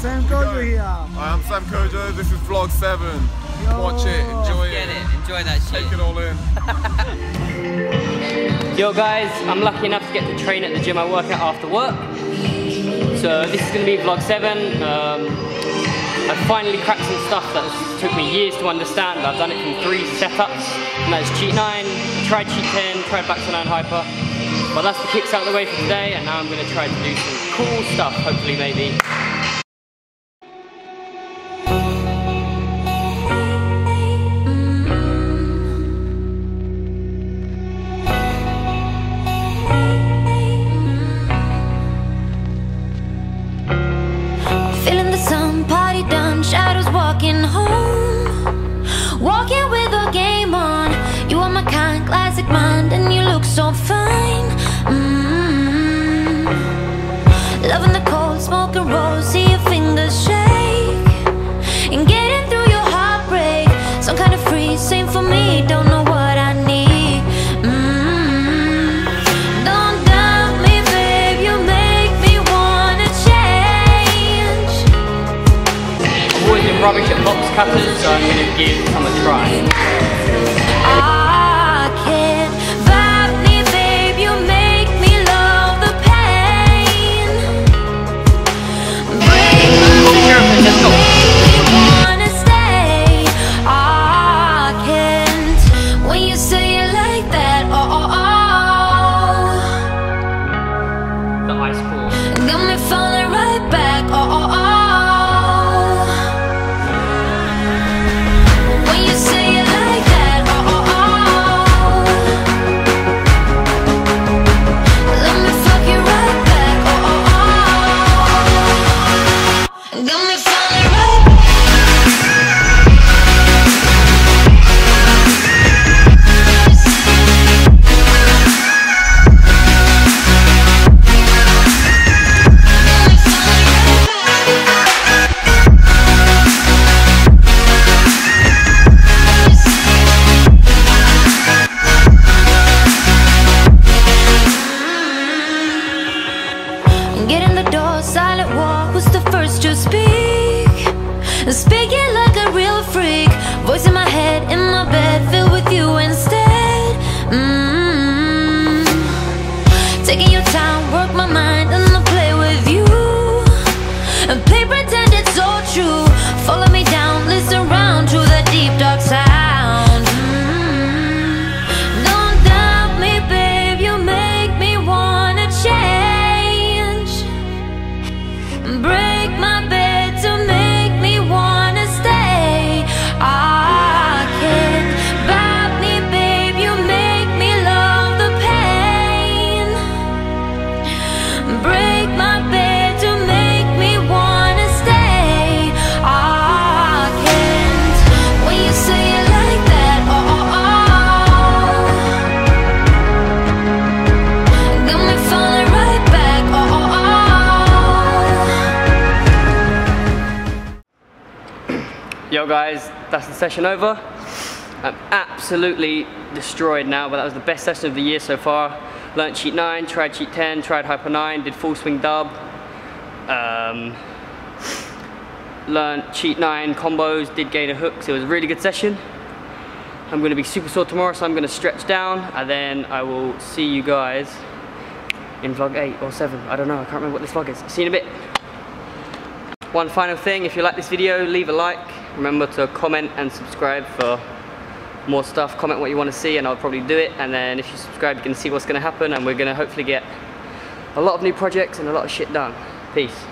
Sam Kojo here. Hi, I'm Sam Kojo. This is vlog 7. Yo. Watch it, enjoy Get it. it, enjoy that shit. Take it all in. Yo guys, I'm lucky enough to get to train at the gym I work at after work. So this is going to be vlog 7. Um, I finally cracked some stuff that took me years to understand. I've done it from three setups, and that's cheat 9, tried cheat 10, tried back to 9 hyper. But that's the kicks out of the way for today, and now I'm going to try to do some cool stuff, hopefully maybe. Walking home. Cutters, so I'm going to give some a try. Speaking like a real freak. Voice in my head, in my bed, filled with you instead. mm Taking your time, work my mind, Yo guys, that's the session over. I'm absolutely destroyed now, but that was the best session of the year so far. Learned cheat 9, tried cheat 10, tried hyper 9, did full swing dub. Um, learned cheat 9 combos, did gainer hooks. It was a really good session. I'm to be super sore tomorrow, so I'm to stretch down, and then I will see you guys in vlog 8 or 7. I don't know, I can't remember what this vlog is. See you in a bit. One final thing, if you like this video, leave a like. Remember to comment and subscribe for more stuff. Comment what you want to see and I'll probably do it. And then if you subscribe, you can see what's going to happen and we're going to hopefully get a lot of new projects and a lot of shit done. Peace.